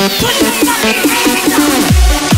Put your fucking hands up.